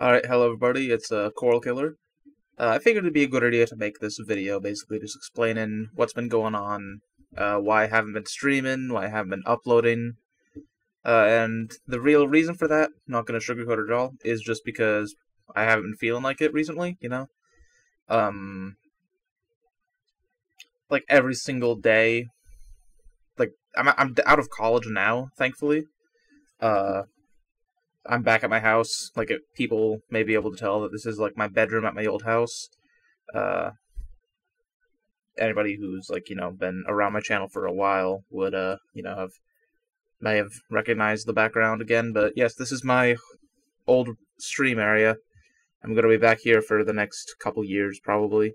Alright, hello everybody, it's uh, KoRLKiller. Uh, I figured it'd be a good idea to make this video, basically just explaining what's been going on, uh, why I haven't been streaming, why I haven't been uploading, uh, and the real reason for that, not gonna sugarcoat it at all, is just because I haven't been feeling like it recently, you know? Um, like every single day, like, I'm, I'm out of college now, thankfully, uh, I'm back at my house. Like, it, people may be able to tell that this is like my bedroom at my old house. Uh, anybody who's like you know been around my channel for a while would uh you know have may have recognized the background again. But yes, this is my old stream area. I'm gonna be back here for the next couple years probably.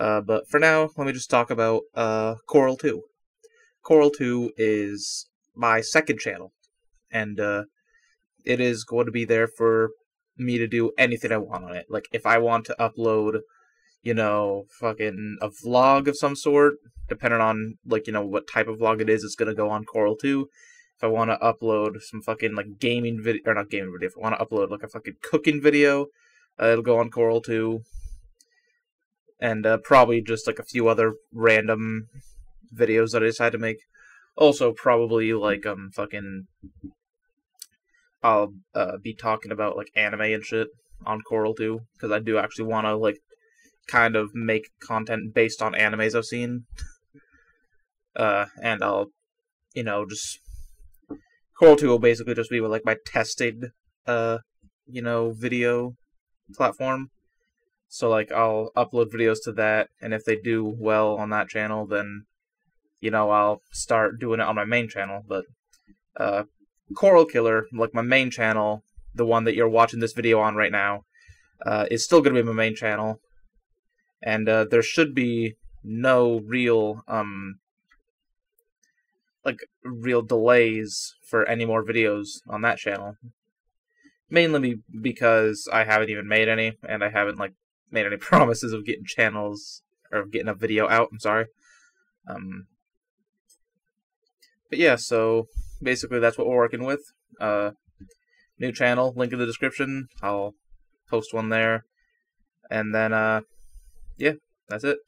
Uh, but for now, let me just talk about uh, KoRL 2. KoRL 2 is my second channel, and uh, it is going to be there for me to do anything I want on it. Like if I want to upload, you know, fucking a vlog of some sort, depending on like you know what type of vlog it is, it's gonna go on KoRL 2. If I want to upload some fucking like gaming video or not gaming video, if I want to upload like a fucking cooking video, uh, it'll go on KoRL 2. And uh, probably just like a few other random videos that I decide to make. Also, probably like um fucking I'll uh, be talking about like anime and shit on KoRL 2, because I do actually want to like kind of make content based on animes I've seen. Uh, and I'll, you know, just KoRL 2 will basically just be like my tested, uh, you know, video platform. So like I'll upload videos to that, and if they do well on that channel, then you know I'll start doing it on my main channel. But uh, KoRLKiller, like my main channel, the one that you're watching this video on right now, uh, is still going to be my main channel. And uh, there should be no real, um, like, real delays for any more videos on that channel. Mainly because I haven't even made any, and I haven't, like, made any promises of getting channels, or of getting a video out, I'm sorry. Um, but yeah, so basically that's what we're working with. Uh, new channel, link in the description. I'll post one there. And then, uh, yeah, that's it.